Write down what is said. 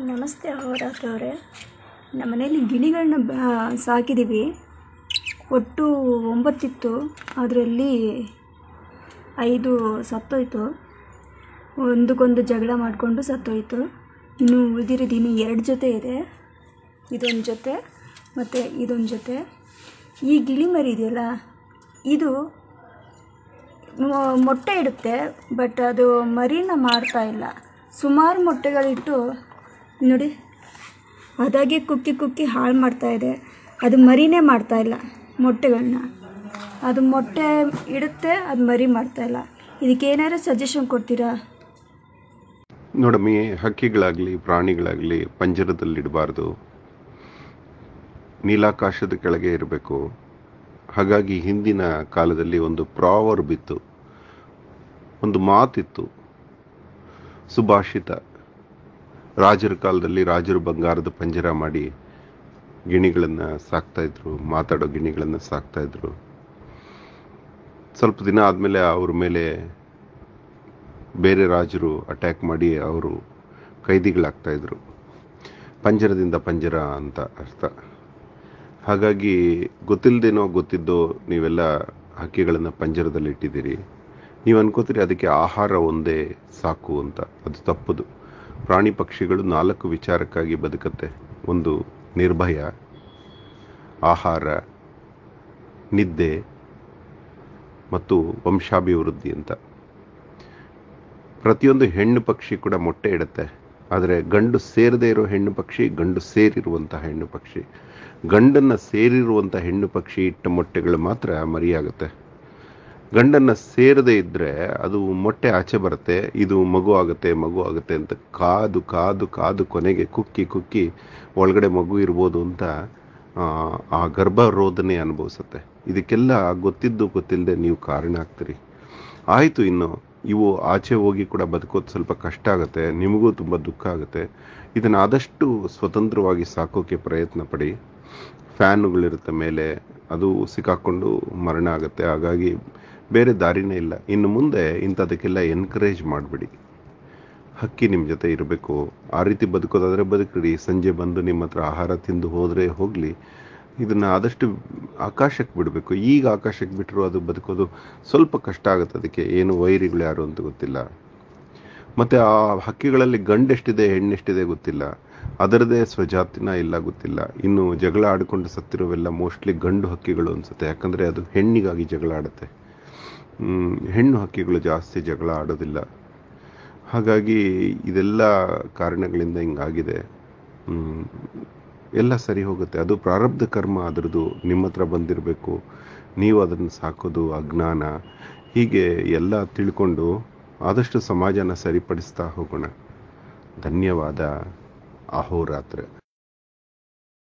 ನಮಸ್ತೆ ಅವರಾತ್ರ ಅವರೇ. ನಮ್ಮ ಮನೇಲಿ ಗಿಳಿಗಳನ್ನ ಸಾಕಿದ್ದೀವಿ ಒಟ್ಟು ಒಂಬತ್ತಿತ್ತು. ಅದರಲ್ಲಿ ಐದು ಸತ್ತೋಯ್ತು. ಒಂದಕ್ಕೊಂದು ಜಗಳ ಮಾಡಿಕೊಂಡು ಸತ್ತೋಯ್ತು. ಇನ್ನು ಉಳಿದಿರೋದು ಇನ್ನು ಎರಡು ಜೊತೆ ಇದೆ. ಇದೊಂದು ಜೊತೆ ಮತ್ತು ಇದೊಂದು ಜೊತೆ. ಈ ಗಿಳಿ ಮರಿ ಇದೆಯಲ್ಲ, ಇದು ಮೊಟ್ಟೆ ಇಡುತ್ತೆ, ಬಟ್ ಅದು ಮರಿನ ಮಾಡ್ತಾ ಇಲ್ಲ. ಸುಮಾರು ಮೊಟ್ಟೆಗಳಿಟ್ಟು ನೋಡಿ, ಅದಾಗೆ ಕುಕ್ಕಿ ಕುಕ್ಕಿ ಹಾಳು ಮಾಡ್ತಾ ಇದೆ. ಅದು ಮರಿನೇ ಮಾಡ್ತಾ ಇಲ್ಲ ಮೊಟ್ಟೆಗಳನ್ನ ಅದು ಮೊಟ್ಟೆ ಇಡುತ್ತೆ, ಅದು ಮರಿ ಮಾಡ್ತಾ ಇಲ್ಲ. ಇದಕ್ಕೆ ಏನಾದ್ರು ಸಜೆಷನ್ ಕೊಡ್ತೀರಾ? ನೋಡಮ್ಮಿ, ಹಕ್ಕಿಗಳಾಗಲಿ, ಪ್ರಾಣಿಗಳಾಗಲಿ ಪಂಜರದಲ್ಲಿಡಬಾರ್ದು. ನೀಲಾಕಾಶದ ಕೆಳಗೆ ಇರಬೇಕು. ಹಾಗಾಗಿ ಹಿಂದಿನ ಕಾಲದಲ್ಲಿ ಒಂದು ಪ್ರಾವರ್ಬ್ ಇತ್ತು. ಒಂದು ಮಾತಿತ್ತು. ಸುಭಾಷಿತ. ರಾಜರ ಕಾಲದಲ್ಲಿ ರಾಜರು ಬಂಗಾರದ ಪಂಜರ ಮಾಡಿ ಗಿಣಿಗಳನ್ನು ಸಾಕ್ತಾಯಿದ್ರು ಮಾತಾಡೋ ಗಿಣಿಗಳನ್ನು ಸಾಕ್ತಾಯಿದ್ರು ಸ್ವಲ್ಪ ದಿನ ಆದಮೇಲೆ ಅವ್ರ ಮೇಲೆ ಬೇರೆ ರಾಜರು ಅಟ್ಯಾಕ್ ಮಾಡಿ ಅವರು ಕೈದಿಗಳಾಗ್ತಾಯಿದ್ರು ಪಂಜರದಿಂದ ಪಂಜರ ಅಂತ ಅರ್ಥ. ಹಾಗಾಗಿ ಗೊತ್ತಿಲ್ಲದೇನೋ ಗೊತ್ತಿದ್ದೋ ನೀವೆಲ್ಲ ಹಕ್ಕಿಗಳನ್ನು ಪಂಜರದಲ್ಲಿ ಇಟ್ಟಿದ್ದೀರಿ ನೀವು ಅನ್ಕೋತೀರಿ ಅದಕ್ಕೆ ಆಹಾರ ಒಂದೇ ಸಾಕು ಅಂತ. ಅದು ತಪ್ಪದು. ಪ್ರಾಣಿ ಪಕ್ಷಿಗಳು ನಾಲ್ಕು ವಿಚಾರಕ್ಕಾಗಿ ಬದುಕತ್ತೆ. ಒಂದು ನಿರ್ಭಯ, ಆಹಾರ, ನಿದ್ದೆ ಮತ್ತು ವಂಶಾಭಿವೃದ್ಧಿ ಅಂತ. ಪ್ರತಿಯೊಂದು ಹೆಣ್ಣು ಪಕ್ಷಿ ಕೂಡ ಮೊಟ್ಟೆ ಇಡುತ್ತೆ. ಆದರೆ ಗಂಡು ಸೇರದೇ ಇರೋ ಹೆಣ್ಣು ಪಕ್ಷಿ, ಗಂಡು ಸೇರಿರುವಂಥ ಹೆಣ್ಣು ಪಕ್ಷಿ. ಗಂಡನ್ನು ಸೇರಿರುವಂಥ ಹೆಣ್ಣು ಪಕ್ಷಿ ಇಟ್ಟ ಮೊಟ್ಟೆಗಳು ಮಾತ್ರ ಮರಿಯಾಗುತ್ತೆ. ಗಂಡನ್ನು ಸೇರದೇ ಇದ್ದರೆ ಅದು ಮೊಟ್ಟೆ ಆಚೆ ಬರುತ್ತೆ ಇದು ಮಗು ಆಗುತ್ತೆ ಮಗು ಆಗುತ್ತೆ ಅಂತ ಕಾದು ಕಾದು ಕಾದು ಕೊನೆಗೆ ಕುಕ್ಕಿ ಕುಕ್ಕಿ ಒಳಗಡೆ ಮಗು ಇರ್ಬೋದು ಅಂತ ಆ, ಗರ್ಭರೋಧನೆ ಅನುಭವಿಸುತ್ತೆ. ಇದಕ್ಕೆಲ್ಲ ಗೊತ್ತಿದ್ದು ಗೊತ್ತಿಲ್ಲದೆ ನೀವು ಕಾರಣ ಆಗ್ತೀರಿ. ಆಯಿತು ಇನ್ನು ಇವು ಆಚೆ ಹೋಗಿ ಕೂಡ ಬದುಕೋದು ಸ್ವಲ್ಪ ಕಷ್ಟ ಆಗುತ್ತೆ ನಿಮಗೂ ತುಂಬ ದುಃಖ ಆಗುತ್ತೆ. ಇದನ್ನು ಆದಷ್ಟು ಸ್ವತಂತ್ರವಾಗಿ ಸಾಕೋಕೆ ಪ್ರಯತ್ನ ಪಡಿ. ಫ್ಯಾನುಗಳಿರುತ್ತೆ ಮೇಲೆ ಅದು ಸಿಕ್ಕಾಕ್ಕೊಂಡು ಮರಣ ಆಗುತ್ತೆ. ಹಾಗಾಗಿ ಬೇರೆ ದಾರಿನೇ ಇಲ್ಲ. ಇನ್ನು ಮುಂದೆ ಇಂಥದಕ್ಕೆಲ್ಲ ಎನ್ಕರೇಜ್ ಮಾಡಿಬಿಡಿ. ಹಕ್ಕಿ ನಿಮ್ಮ ಜೊತೆ ಇರಬೇಕು. ಆ ರೀತಿ ಬದುಕೋದಾದರೆ ಬದುಕಿಡಿ ಸಂಜೆ ಬಂದು ನಿಮ್ಮ ಹತ್ರ ಆಹಾರ ತಿಂದು ಹೋದರೆ ಹೋಗಲಿ. ಇದನ್ನು ಆದಷ್ಟು ಆಕಾಶಕ್ಕೆ ಬಿಡಬೇಕು. ಈಗ ಆಕಾಶಕ್ಕೆ ಬಿಟ್ಟರು ಅದು ಬದುಕೋದು ಸ್ವಲ್ಪ ಕಷ್ಟ ಆಗುತ್ತೆ. ಅದಕ್ಕೆ ಏನು ವೈರಿಗಳು ಯಾರು ಅಂತ ಗೊತ್ತಿಲ್ಲ. ಮತ್ತು ಆ ಹಕ್ಕಿಗಳಲ್ಲಿ ಗಂಡೆಷ್ಟಿದೆ, ಹೆಣ್ಣೆಷ್ಟಿದೆ ಗೊತ್ತಿಲ್ಲ. ಅದರದೇ ಸ್ವಜಾತಿನ ಇಲ್ಲ ಗೊತ್ತಿಲ್ಲ. ಇನ್ನು ಜಗಳ ಆಡಿಕೊಂಡು ಸತ್ತಿರೋವೆಲ್ಲ ಮೋಸ್ಟ್ಲಿ ಗಂಡು ಹಕ್ಕಿಗಳು ಅನ್ಸುತ್ತೆ. ಯಾಕಂದರೆ ಅದು ಹೆಣ್ಣಿಗಾಗಿ ಜಗಳ ಆಡುತ್ತೆ. ಹೆಣ್ಣು ಹಕ್ಕಿಗಳು ಜಾಸ್ತಿ ಜಗಳ ಆಡೋದಿಲ್ಲ. ಹಾಗಾಗಿ ಇದೆಲ್ಲ ಕಾರಣಗಳಿಂದ ಹಿಂಗಾಗಿದೆ. ಎಲ್ಲ ಸರಿ ಹೋಗುತ್ತೆ. ಅದು ಪ್ರಾರಬ್ಧ ಕರ್ಮ ಅದರದ್ದು ನಿಮ್ಮ ಹತ್ರ ಬಂದಿರಬೇಕು. ನೀವು ಅದನ್ನು ಸಾಕೋದು ಅಜ್ಞಾನ. ಹೀಗೆ ಎಲ್ಲ ತಿಳ್ಕೊಂಡು ಆದಷ್ಟು ಸಮಾಜನ ಸರಿಪಡಿಸ್ತಾ ಹೋಗೋಣ. ಧನ್ಯವಾದ. ಅಹೋರಾತ್ರ.